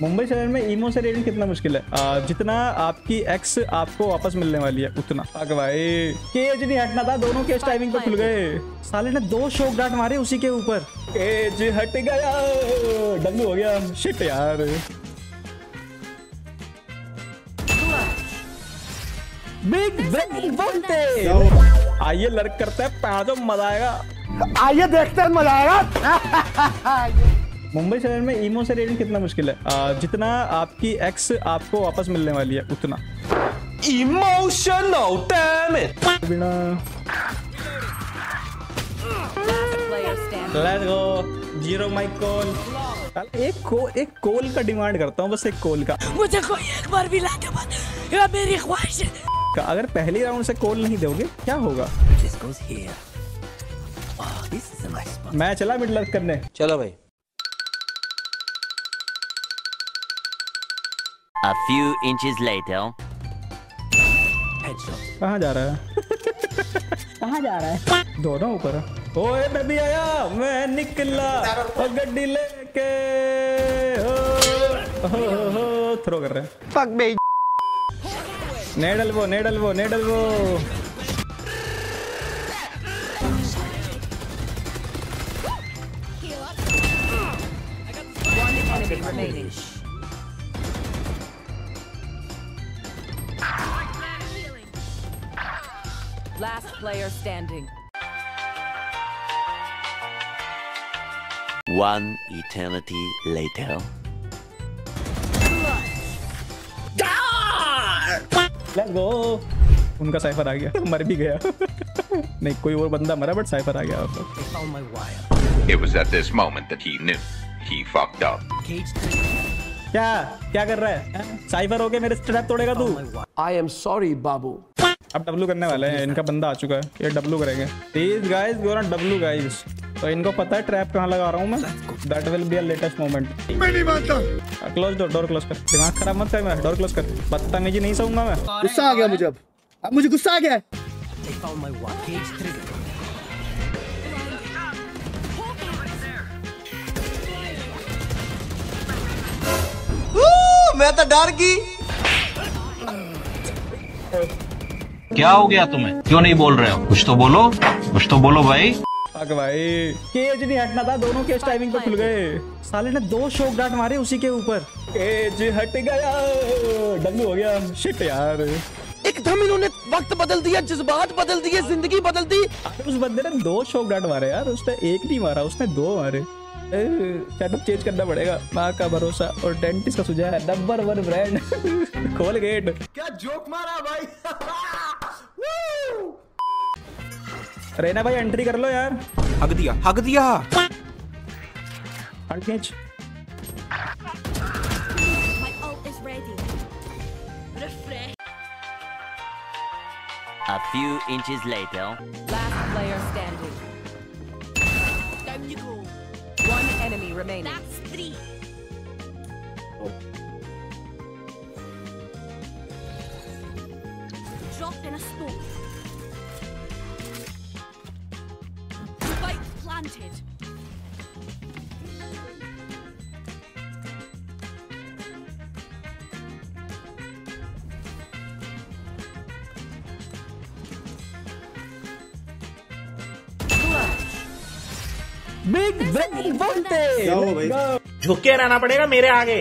मुंबई शहर में ईमो से रेटिंग कितना मुश्किल है? आ, जितना आपकी एक्स आपको वापस मिलने वाली है उतना। भाई। केज नहीं हटना था दोनों केज टाइमिंग पे खुल गए। साले ने दो शोक डाट मारे उसी के ऊपर। केज हट गया। डब्लू हो गया। शिट यार। बिग ब्रेन बोलते आइए लड़क करते हैं पैदो मज़ा आएगा। आइए देखते हैं मज़ा आएगा। मुंबई शहर में ईमो से रेटिंग कितना मुश्किल है? आ, जितना आपकी एक्स आपको वापस मिलने वाली है उतना। It! बिना let's go zero my call एक को एक कॉल का डिमांड करता हूँ बस एक कॉल का। मुझे कोई एक बार भी ला मत मेरी ख्वाहिश है। का अगर पहली राउंड से कॉल नहीं दोगे क्या होगा. Oh. मैं चला मिड लर्क करने। चलो भाई। A few inches later. Headshot. कहाँ जा रहा है? कहाँ जा रहा है? दोनों ऊपर। ओए बेबी आया मैं निकला और गड्डी लेके। हो हो हो थ्रो कर रहे हैं। पक बे नेडल वो नेडल वो नेडल वो। One enemy remaining. Last player standing. One eternity later. Let's go उनका साइफर आ गया मर भी गया नहीं कोई और बंदा मरा बट साइफर आ गया वापस They found my wire. It was at this moment that he knew he fucked up. Cage क्या क्या कर रहा है हैं? साइफर होके मेरे स्ट्रैप तोड़ेगा तू my wire. I am sorry बाबू अब डब्लू करने वाले हैं इनका बंदा आ चुका है। ये डब्लू करेंगे। Please guys go not W guys तो इनको पता है ट्रैप कहाँ लगा रहा हूँ मैं? That will be a latest moment मैं नहीं मानता क्लोज डोर डोर क्लोज कर। दिमाग खराब मत कर मेरा डोर क्लोज कर। बदतमीजी नहीं सहूँगा मैं। गुस्सा आ गया मुझे अब। अब मुझे गुस्सा आ गया है। मैं तो डर गई। क्या हो गया तुम्हें? क्यों नहीं बोल रहे हो? कुछ तो बोलो। कुछ तो बोलो भाई। भाई। केज नहीं हटना था दोनों केज टाइमिंग पे खुल गए। साले ने दो शोक डाट मारे उसी के ऊपर। केज हट गया। डब्लू हो गया। शिट यार। एकदम इन्होंने वक्त बदल दिया जज्बात बदल दिए ज़िंदगी बदल दी। अरे उस बंदे ने दो शोक डाट मारे यार उसने एक नहीं मारा उसने दो मारे। सेटअप चेंज करना पड़ेगा। माँ का भरोसा और डेंटिस्ट का सुझाव है। नंबर वन ब्रांड खोल गेट क्या जोक मारा भाई? रेना भाई एंट्री कर लो यार। हक दिया हक दिया. Refresh. A few inches later. Last player standing. Remaining. That's three. Dropped in a smoke. Spike planted. Big brain बोलते झुक के रहना पड़ेगा मेरे आगे।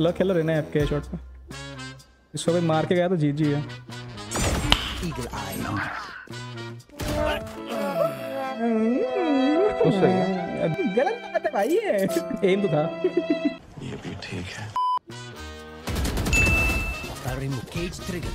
लो खेलो रेना आपके शॉट पे। इसको भी मार के गया तो जीत जी है। Eagle eye. गलत बात है भाई ये। एम तो था। I remove cage trigger.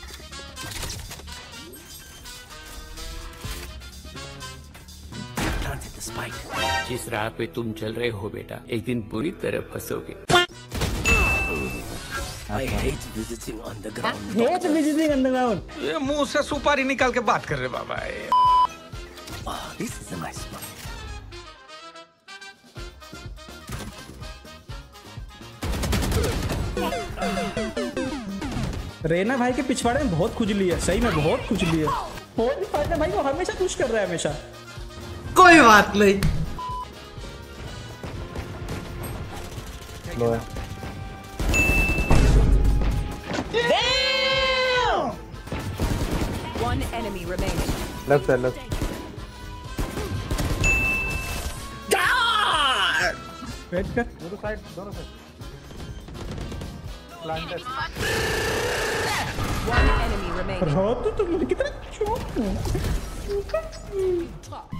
spike. जिस राह पे तुम चल रहे हो बेटा एक दिन बुरी तरह फंसोगे I hate visiting underground. Hate visiting underground ये मुँह से सुपारी निकाल के बात कर रहे बाबा Ah, this is a nice one. Raina भाई के पिछवाड़े में बहुत खुजली है सही में बहुत खुजली है भाई वो हमेशा खुश कर रहा है हमेशा कोई बात नहीं One enemy remaining. Left side left wait कर दोनों साइड दोनों साइड One enemy remaining. रो तो तुम कितना चौक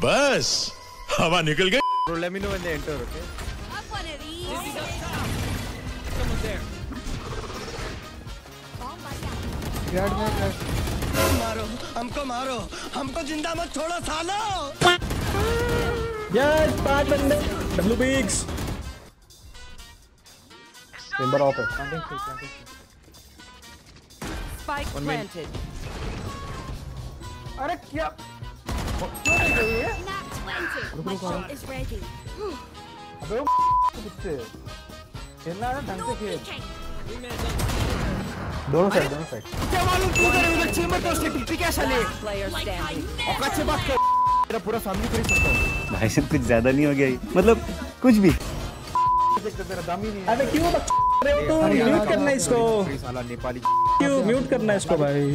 बस हवा निकल गई Have one of these. मारो हमको मारो हमको ज़िंदा मत छोड़ो सालो यस पाँच बंदे डब्ल्यू बिग्स नंबर ऑफ़ है Spike planted. अरे क्या Nat 20. My shot is ready. अबे किससे खेलना है ढंग से खेल दोनों साइड दोनों साइड क्या मालूम तू करे उधर चेंबर तो उसने टिप्पी क्या अच्छे बात कर तेरा पूरा फैमिली खरीद सकता हूँ भाई कुछ ज़्यादा नहीं हो गया मतलब कुछ भी अबे क्यों बक रहे हो तुम म्यूट करना इसको साला नेपाली क्यों म्यूट करना है इसको भाई?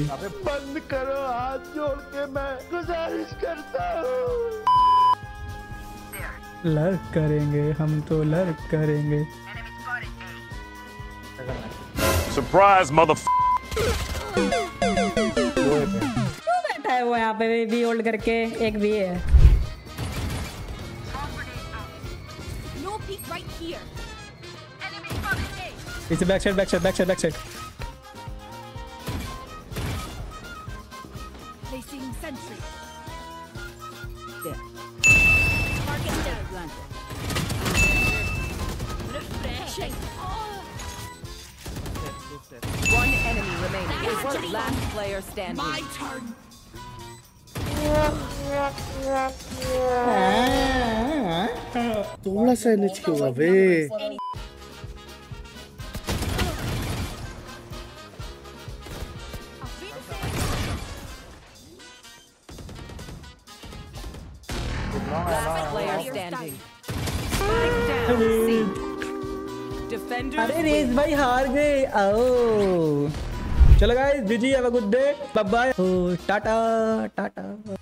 बंद करो हाथ जोड़ के मैं गुजारिश करता हूँ। लर्क करेंगे हम तो लर्क करेंगे। सरप्राइज़ मदर बैठा है वो यहाँ पे? भी होल्ड करके एक भी है. इसे back side back side back side back side Planting sentry. There. Target down. One enemy remaining. One last player standing. My turn. 놀라서 했네 지금 왜 अरे चलो guys BG have a good day bye bye ta-ta ta-ta